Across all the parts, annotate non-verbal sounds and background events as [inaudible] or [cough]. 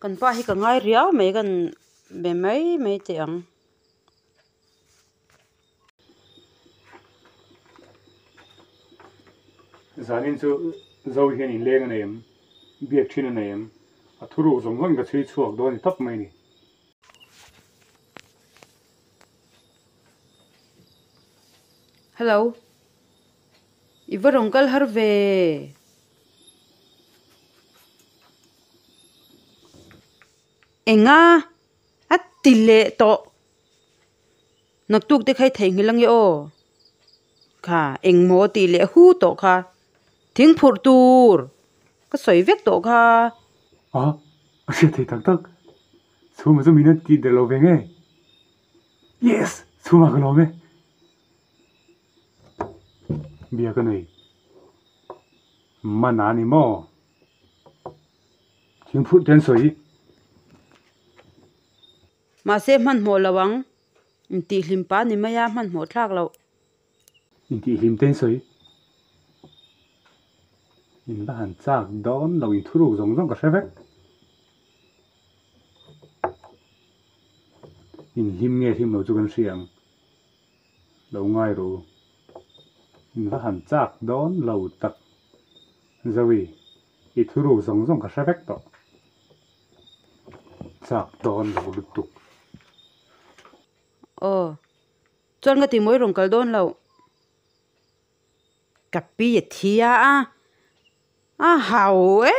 kan pa hi ka ngai ria mai kan be mai mai te ang zanin chu zo hian in leng am biak thin am a thuru zong hon ka chui chuak do ni tak mai ni hello. Ivarong kal har ve enga? At tile to. Nak tuk te khai thai ngilang yo. Kha eng mo tile hu to kha. Thing phur tur. Ka soi vek to kha. A se thai tak tak. Su ma zo minat ki de lo veng e yes su ma ka lo me bia ka nei ma na ni mo. Thing phur den soi. Ma se man mo lawang ti hlim pa ni anh man mo thlak lo. In ti hlim ten soi. In ba han chak don lo in thuru zong zong ka hre vek in hlim nge hlim lo chu kan hriang lo ngai ro in ba han chak don lo tak zawi i thuru zong zong ka hre vek to. Chak don lo lu tụt ờ. Chọn cái thì mỗi rồng cờ đôn lâu cặp bi vậy thì à à hào ấy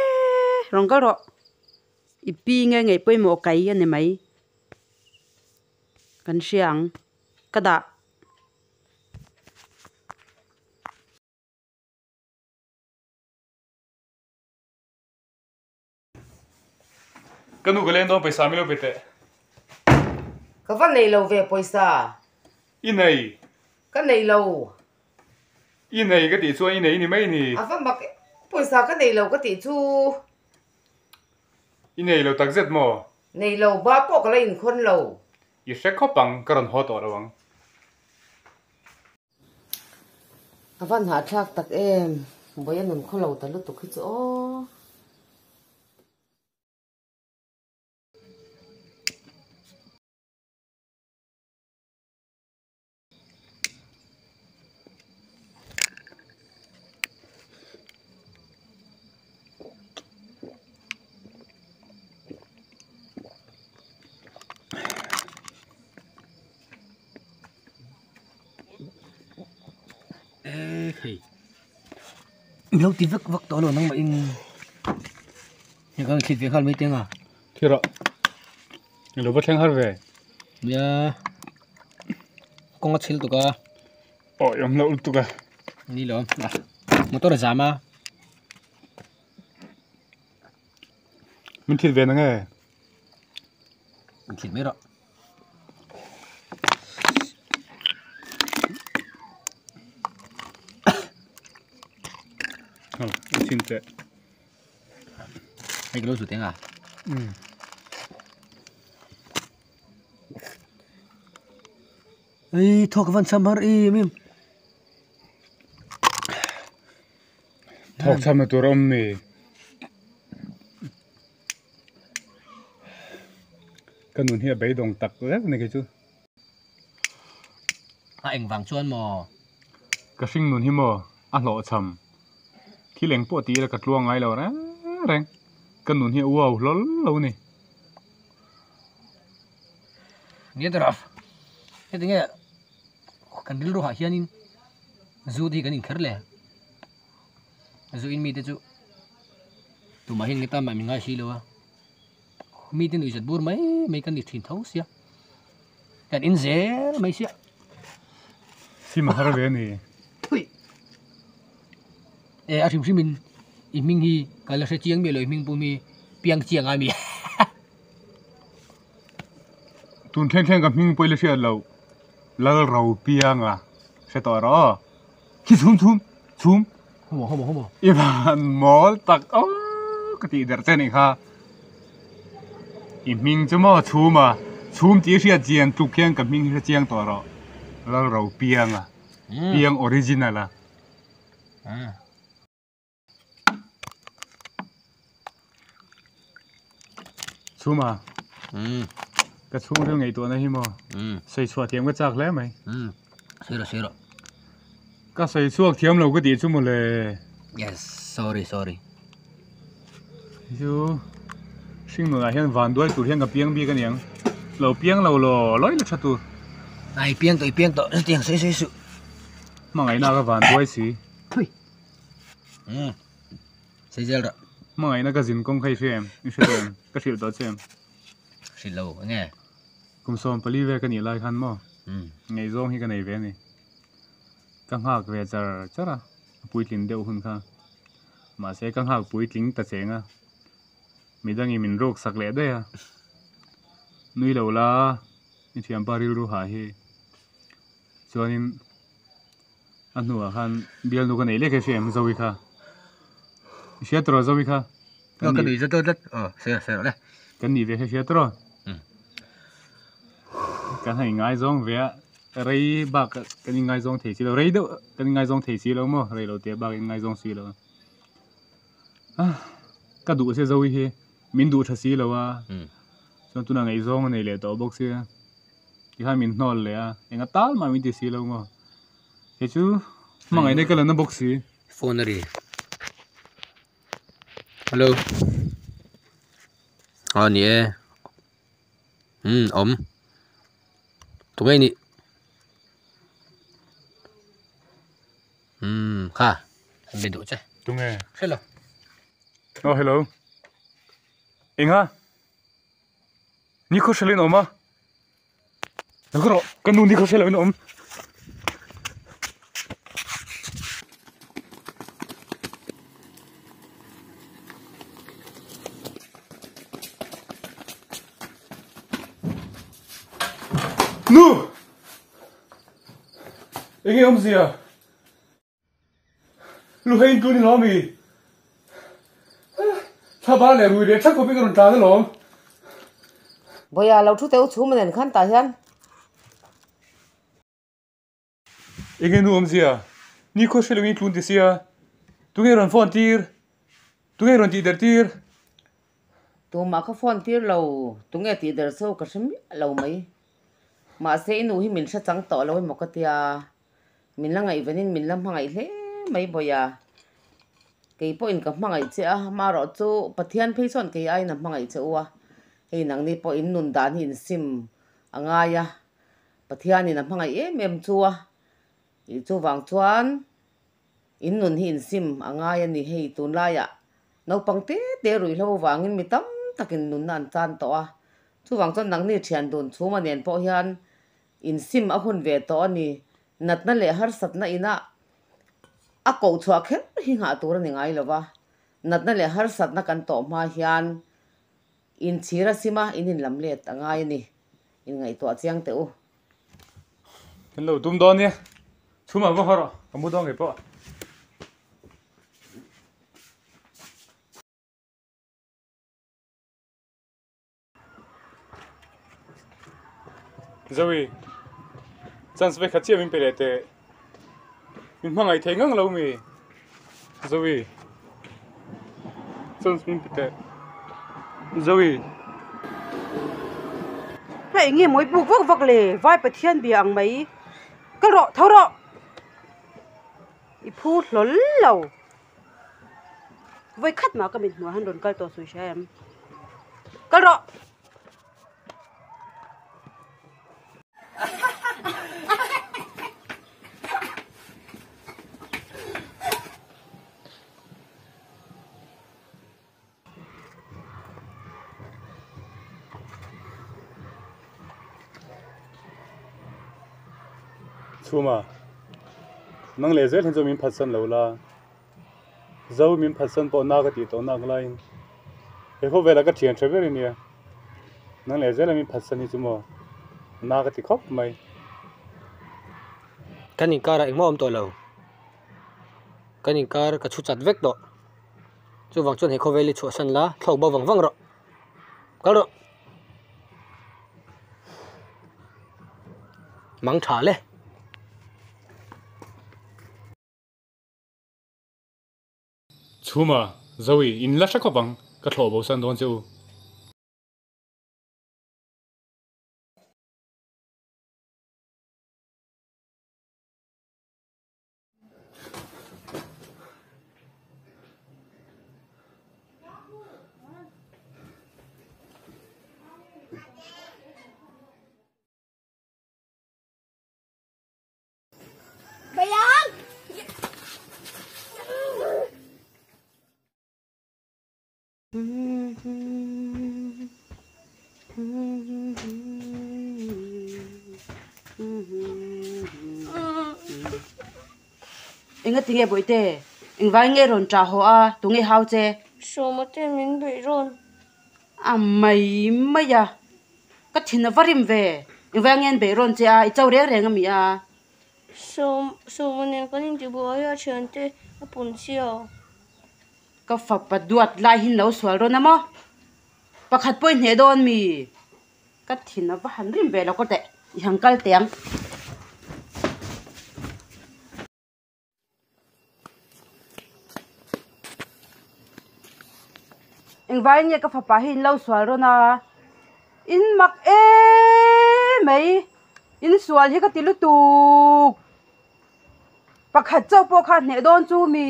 rồng cờ đó ít bi nghe ngày bơi một cái anh mày. Cần siang cái đó kanu galen don paisa milo bete cái vấn này lâu về paysa i nei cái này lâu i nei ka ti chu i nei ni mai ni à vấn mặc paysa cái này lâu cái tỷ chu i nei lo tak zet mo này lâu ba bộ cái này khôn lâu i hre kho pang karon ho to rawang à vấn hạ trạc tắc em. Bây giờ nằm khôn lâu ta lúc tục khi chỗ thì lâu tí vất vất tổ rồi nó mà in nhà con thịt việc hơn mấy tiếng à? Thì rồi. Lo ba thang har ve bây con có chịu tụi cả o yom lo tu ka đi lo à một tổ là giảm à min thit ve na nge thịt mấy đó ha chin te hai kilo tiếng à? Um ê thôi cái văn sâm har im im. Thok cham na tur om ni kanun hi bei dong tak lek ne ke chu à anh vàng chuan mò ka hring nun hi mo a hlo cham khi leng po ti ra ka tluang ngai lo ra reng kanun hi wow lol lo ni nghe. Được rồi thế tiếng nghe cần đi đâu hả hiền in? Dù thì cái nhìn khэр lẹ dù in mi thế chú. Tụi mà hiền người ta mà mình ngay xí luôn mi tên người giật buồn mấy mấy cái nhìn thìn thấu xia cái in dễ mấy xia si ma har ve ni À chim chim mình in mình hi cái là sẽ [laughs] chiang mi rồi mình bù mi piang chiang ai mi tun theng theng ka hming poile sia lo lal ro pianga se to ro ki chum chum không không không không iban mol tak o ka ti der chen kha. I ming chuma chuma chum ti sia jian tu kyang ka ming sia chiang to ro lal ro pianga piang original à. À chú mà อืม cái chú theo ngày tuổi này hi mò อืม xây chùa thiếm cái chạc lẽ mày อืมซื้อละซื้อละ cái xây chùa thiếm lâu cái gì chú một lệ yes sorry sorry chú sinh nụ là hiện vạn đuôi tụi hiện gặp piang bi cái niang lâu piang lâu lò lối là chặt tu ไอเปียงตัวไอเปียงตัวเตียงซื้อซื้อซื้อ mà ngày nào cái vạn đuôi xí อืมซื้อเจอละ mọi nó cái gì công khai xem thế gì cái gì đó xem. Gì lâu nghe. Cũng xong phải về cái này lại khăn mà. Ừ. Ngày zong thì cái này về này. Căng hạc về giờ chắc là bụi kính đều hơn kha mà sẽ căng hạc bụi kính ta sẽ nghe mình đang mình rốt sạc lẽ đấy à. Nuôi lâu la, như thế ăn bari ru hà hi cho nên anh nuôi hàng biel nuôi cái này lấy cái xem rồi kha Sietro zo mika. Nó cần đi rất rất rất. Ờ, xe xe đó đây. Cần đi về sietro. Ừ. Cần hành ngay giống về rây bạc cần ngay giống thể xí đâu rây đâu cần ngay giống thể xí đâu mà rây đầu tiên bạc ngay giống xí đâu. À, cả đủ xe dâu hi, mình đủ thật xí đâu à. Ừ. Cho tôi ngay giống này là tàu box xe. Thì hai mình nói là, anh ta mà mình thì xí đâu mà. Thế chứ, mà ngày nay cái là nó box xí. Phone đi hello, À nè. Ừ, ổn. Tụi mày nè. Ừ, ha. Anh bên đổ chứ. Tụi mày. Hello. Oh, hello. Anh ha. Niko sẽ lên ổn mà. Nó có cái nụ Niko sẽ lên ổn. Nu! Ingen om sig. Lu hay tu ni lo mi. Tha ba le ru de chắc có biết cái ta lo. bây giờ lâu chút tếu chú mình khăn ta hiền Ingen nu om sig. Ni ko shelu ni tun ti sia. Tu ngai ron fon tir. Tu ngai ron ti der tir. tu mà có phone tir lâu tu nghe ti der so cái sim lâu mấy mà sẽ inu hi mình sẽ trắng tỏ lâu một cái tia. Mình là ngày vẫn mình làm ngày thế mấy bây giờ cái point cái ngày chứ mà rõ chú bắt thiên phi son cái ai nằm ngày chứ à thì nàng đi bộ in nôn đan in sim anh ai à bắt thiên thì nằm ngày em em chú à chú vàng chuan, in nôn hin sim anh ai anh đi hay tun lai à nấu bằng té té rồi lâu vàng in mi tâm takin nôn nan chan to à chú wang chuan nàng đi chuyển đồn chú mà nen bộ hiền in sim a hun ve to ni nat na le har sat na ina a ko chwa khe hi nga tur ni ngai lawa nat na le har sat na kan to ma hian in chira sima in in lam le ta ngai ni. In ngai to chiang te u. Hello dum do ni. Chuma ba haro. Amu do ngai e pa Zoe, Chance về khát chiếc mình phải để tệ. Mình mang ngày thấy ngang lâu mì. Zoe. Chance mình phải tệ. Zoe. Hãy nghe mỗi bục vốc vốc lề, vai bật thiên bị ăn mấy cái rọ thâu rọ i phu lol lâu với khát mà các mình nói hắn đồn cái tổ suy xem cái rọ chuma. Nang le zel hinzo min phasan lo la. Zo min phasan po na ka ti to na ngla in e ho vela ka thian thebe ri nia nang le zel min phasan hi chumo na ka ti khop mai. Kanin kara ing mom to lo. Kanin kar ka chu chat vek do chu wang chun he kho veli chu san la. Thau ba wang wang ro. Ka ro. Mang tha le. chuma zawi in la shakwa bang ka thlo bo san don chu inga tinge boite ing vai nge ron tra ho a tunge hau che so ma te min be ron a mai maya ka thina varim ve ing vai ngen be ron che a i chau re re ngami a so so ma ne kan in ti bo ya chen te a pun sia ka fa pa duat lai hin lo swal ron ama pakhat poi hne don mi ka thina va han rim ve lo ko te i hangkal tiang vai nge ka fa pa hin lo swal na. In mak e mai in swal hi ka tilu tu. Pakhat chau po kha hne don chu mi.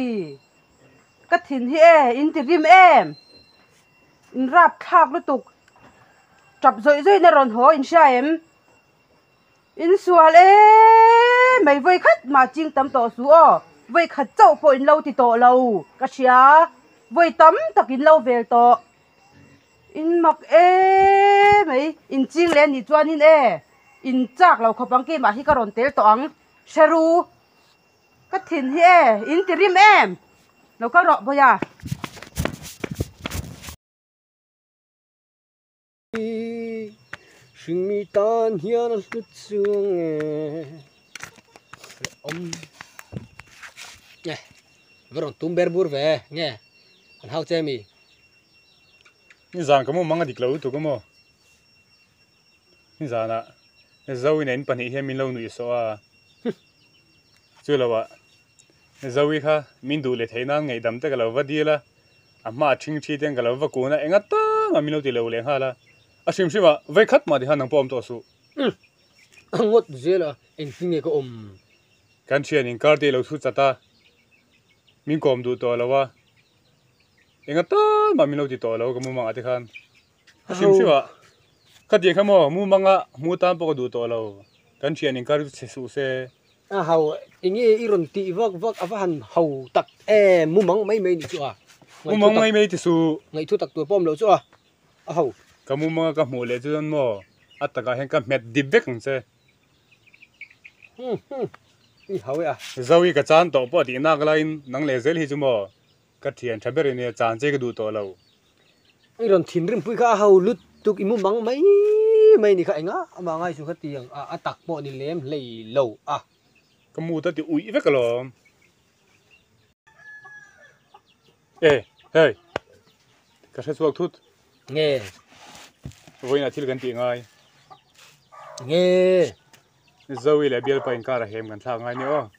Ka thin hi e in ti rim em. In rap khác lu tuk. Chập rồi rồi na ron ho in sha em. In sual e mai voi khat ma ching tam to su o. Voi khat chau po in lo ti to lo. Ka sia voi tam takin lâu về to. In mặc e mấy in ching lên thì cho in e. In lâu khóc băng kia mà hi có rồn tel toang xe ru cái thìn hi e in ti rim em. Lo ka ro bây giờ sinh mi tan hian a hlut chuang e. Om. Nè vừa rồi tum ber bur về nghe anh hao che mi ni zan ka mo manga dik lo tu ka mo ni zan a zo in en pani he min lo nu so a chu lo wa. Zoe kha min du le theina ngei dam te ka lo va di la. A ma thing thi ten ka lo va ku na enga ta ma min lo ti lo le ha la. A sim sim a ve khat ma di han nang pom to su. Anh ngót dễ là anh kinh nghe có om. Kan chian in kar te lo thu chata min kom du to lo wa enga ta ma min lo ti to lo ka mu ma ati khan. A sim sim a ka ti kha mo mu manga mu tan po ka du to lo kan chian in kar se su se. À hầu anh nghe iron ti vak vak avahan hầu tắc em mu măng mấy mấy đi chú à mu mang mai mai ti su. Ngày thu tắc tuổi bom lâu chú à à hầu ka mu manga ka mu le chu mo. Ataka hen ka met di vek se hum hum đi hầu à zoe ka chan to po ti na ka lain nang le zel hi chu mo ka thian thaber ni chan che ka du to lo iron thìn rim pui kha hầu lút tuk imu măng mấy mấy đi khai ngã mà ngay chú khát tiền à tắc bộ đi lem lầy lâu à ka mu ta ti ui vek ka lo e hey ka se suak thut. Nghe voi na thil kan ti ngai. Nghe zoe le bial pa in kara hem kan thla ngai ni o.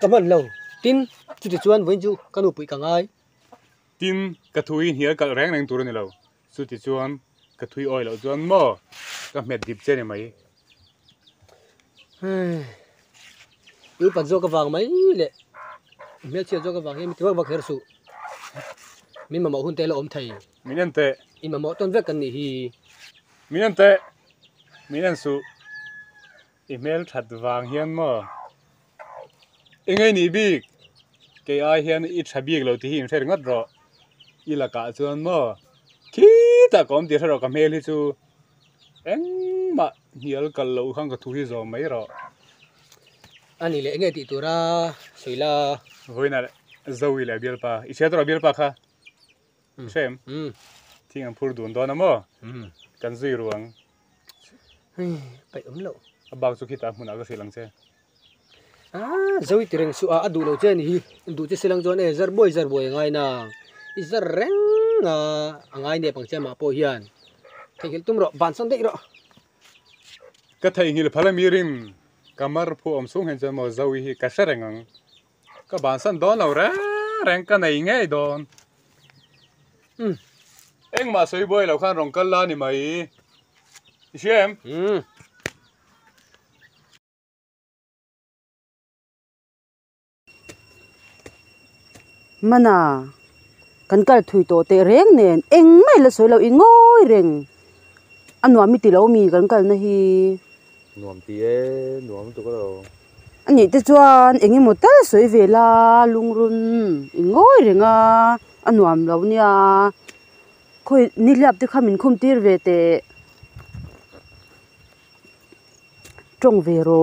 Ơn lâu tin chú thì chuan với chú cái nụ bụi càng ai tin ka thui hier kal reng nang tur ni lo su ti chuan ka thui oi lo chuan mo ka met dip che ni mai yêu bản do cái vàng mấy lệ. Mẹ chia do cái vàng em thì vác hết su mình mà mẫu hun tê là ôm thầy. Min an te im mà mẫu tôn vét cần thì min an te min an su email that wang hian mo engai ni bi ke ai hian i thabi lo ti hin fer ngat ro i la ka chuan mo khi ta kom ti ro ka mel hi chu. Eng ma hial kal lo khang ka thu hi zo mai ro anh ấy lệ nghe thì tôi ra soi là voina zoe le bial pa. I che tro bial pa kha? Sem ừ thing an phur dun do na mo ừ kan zui ruang. Phải ấm lộ abak chu khita hmuna ka silang che. à rồi thì rèn su à đủ lâu trên thì đủ chứ silang cho này zar boy zar boy ngay na izar reng à ngay này bằng chân mà po hiền. Thì cái tum rõ bàn xong đấy rõ. Ka thai ngil phala mirin kamar phu om sung hen mo zoe hi ka sarengang ka ban san don lo ra reng ka nei ngai don ừ. Eng ma soi boy lo khan rong kal la ni mai shem ừ mana kan kal thui to te reng nen eng mai la soi lo i ngoi reng. Anwa mi ti lo mi kan kal na hi. Nuam tie nuam tu ko lo. Ani te chuan engi mo ta soi ve la lung run i ngoi renga anwam lo nia khoi ni lap te khamin khum tir ve te. Trong ve ro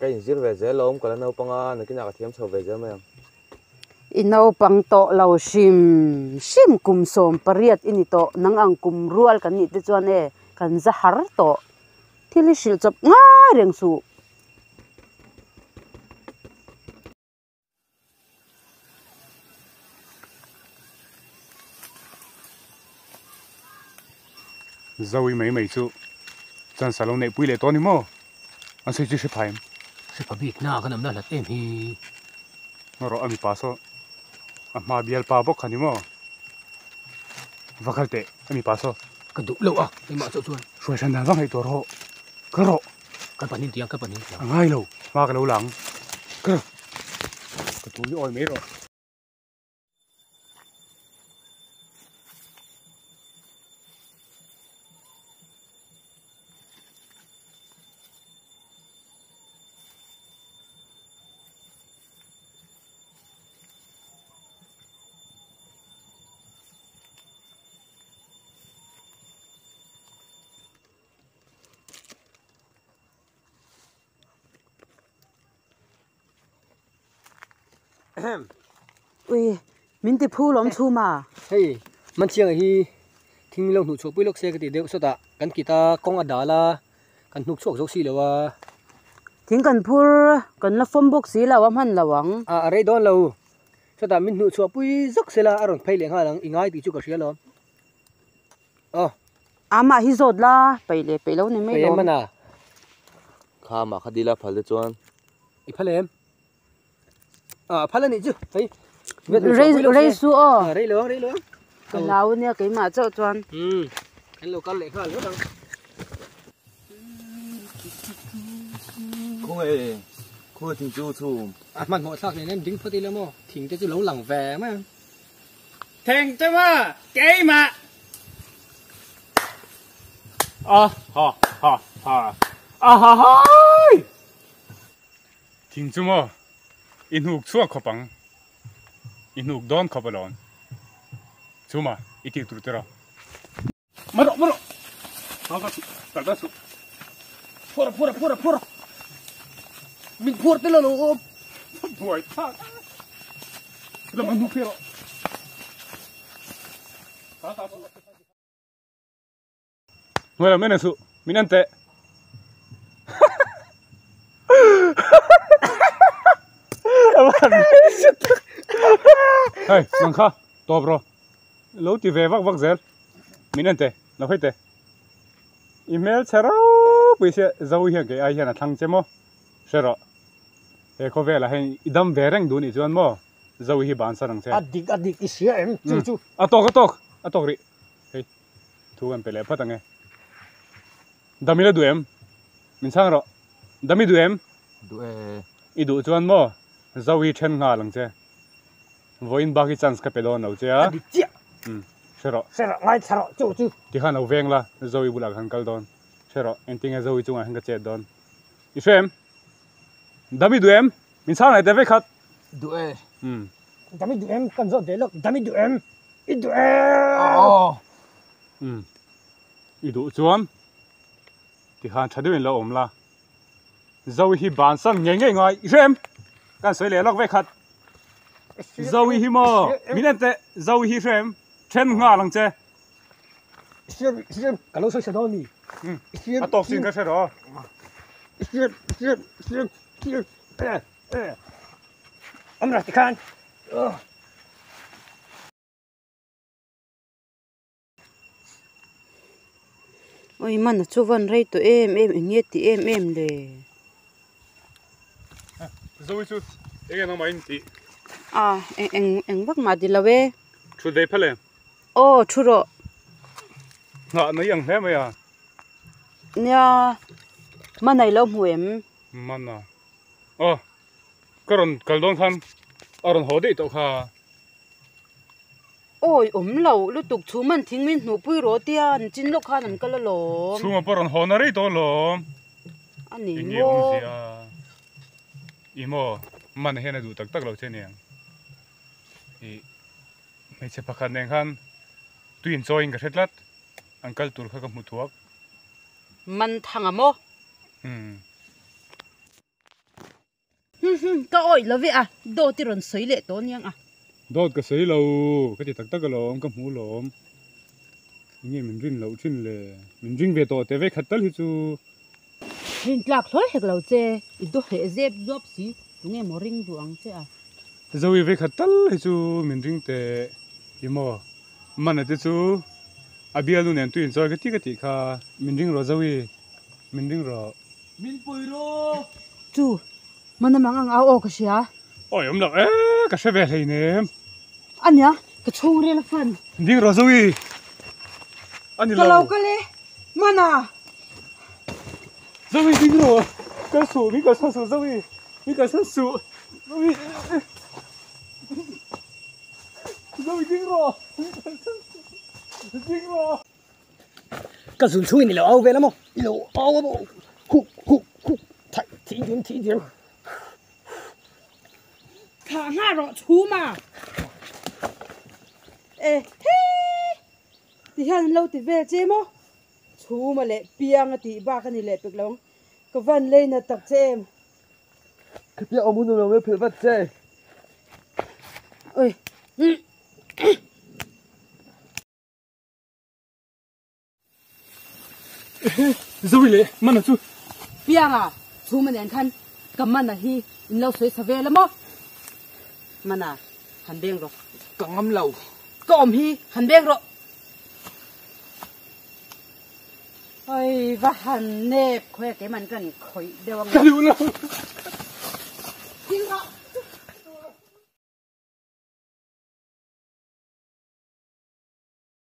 cái gì về dễ lốm còn nấu bông nó cái nào thiếm sầu về dễ mà inau pang to lo sim sim kum som pariat ini to nang ang kum rual kan ni te chuan e kan za har to. Thili sil chop nga reng su. Zoe mấy mấy chú chân salon này bùi lệ to ni mò anh sẽ chỉ sẽ phải sẽ phải biết na cái nằm đó là em hi. Nó rõ anh paso anh mà biel pa bốc khani mò vakal te anh paso cái đủ lâu à? Em mà sợ chuan suy san dan vang hay to ro cái ro cái bản tin tiếng cái bản tin tiếng. Ngay lâu. Mà cái lâu lắng. Cái cái túi oi mấy rồi ui min ti phu lom chu ma hey man chiang hi thing lo nu chok pui lok se cái ti deu so da kan kita kong ada la kan nuk chok jok si lo wa thing kan phur kan la fom bok si la wa man lawang à. Ở đây đó lâu. Cho ta mình nụ chùa bui rất sẽ là ở phải liền hai lần ingai thì chú có xía lo ờ. Ama hi zot la peile peilo ni mai phải em lo mà à khá mà khá đi là phải được chuan. Ít phải em à phải là này chứ. Thấy. Rei rei su o à đây lo đây lo kan lau ne ke ma cho chuan ừ. anh lo cái lệ khai nữa đâu. Cô ơi cô thì chú chú à mặt mọi thằng này nên dính phát đi lắm không thỉnh cho chú lâu lẳng về mà. Thành cho mà cái mà à ha ha ha à ha ha thình chú mà in hụt xua khó bằng in hụt đón khó bằng lon chú mà ít tiếc tụt ra mà đó mà đó sao cái sao cái sao phora phora phora phora. Mình phora tới là lo. Boy, ta. Mà nụ rồi. Bueno, menos su, Hey, nang kha, to bro. Lo ti ve vak vak zel. Minante, na hoite. Email charo, puise zau hian ke ai hian thang chemo. Shero. he ko vela hen idam vereng du ni chuan mo zo hi ban sarang che adik adik isia em. Chú chú. Atok atok atok ri hei thu an pele phatange damila du em. Min sang ro dami du em. Đuổi. I du chuan mo zo hi then nga lang che voin ba ki chance ka pedon no che a adik chia shero sẽ là ngay sao chú chú ti khan au veng la zo hi bulak han kal don. Shero enting a zo hi chunga han ka che don. I shem dami du em min sang lai te ve khat đuổi hm dami du em kan zo de lok. Dami du em ít du em oh. Ừ. I đủ chuan. Thì han thadu in lo om la. Zoe hi ban sang nge nge ngai. Rem kan soi le lok ve khat zoe hi mo. Minante zoe hi rem. Then nga lang che isia isia cái lối sẽ đó đi Ừ. isia a tok sin ka se ro isia isia isia isia eh eh ông ra thì khan. Ờ. Oi man chu van rei to em em nge ti em em le zoe chu ege no mai ti à eng eng eng bak ma di lawe chu dei phale o thuro nga no yang he ma ya nya manai lo muem man na o karon kaldon khan aron ho dei to kha ôi ốm lẩu lúc tục chú mình thính mình nụ bùi rô tiền chín lúc khăn cái lỗ chu ma paron ho na rei to lo anh ấy Inge om mô. sia. Imo man hena du tak tak lo chen yang. I me che pakhan neng khan tuin join ka thetlat uncle tur kha ka mu thuak. mình thằng à mô Hmm. ka oi lo ve a do ti ron soi le to niang a dot ka sei lo ka ti tak tak ka lom ka mu lom nghe mình rin lâu chin le mình rin về to te ve khat tal hi chu hin tlak thol hek lo che i do he zep zop si tu nge mo ring duang che a zoe ve khat tal hi chu mình rin te imo mana te chu abia lu nen tu choi ka ti ka ti kha mình rin ro zoe mình rin ro. Chu mana mang ang ao ka sia. Oi om lo e ka se ve hei ne anya ka chung re la fan. Mình rin ro zoe ani lo lo ka le. Mana zoe rin ro. Ka su mi ka sa su zoe mi ka sa su. Zoe ro rin ro cái dùng chung ni lo ao về lắm không? Lo ao bộ. Hu hu hu thay thị điểm thị điểm ka nga ro chu ma e he ti han lo ti ve che mo chu ma le piang a ti ba ka ni le pek long ka van le na tak che em. Cái kia ông muốn đâu mới phải bắt chơi oi zoe le mana chu piang a chu ma nen khan ka man na hi in lo soi sa ve la mo. Mana han beng ro. Càng ngâm lâu ka om hi han beng ro. Oi va han ne khoe ke man kan khoi dewang. Ka lu lo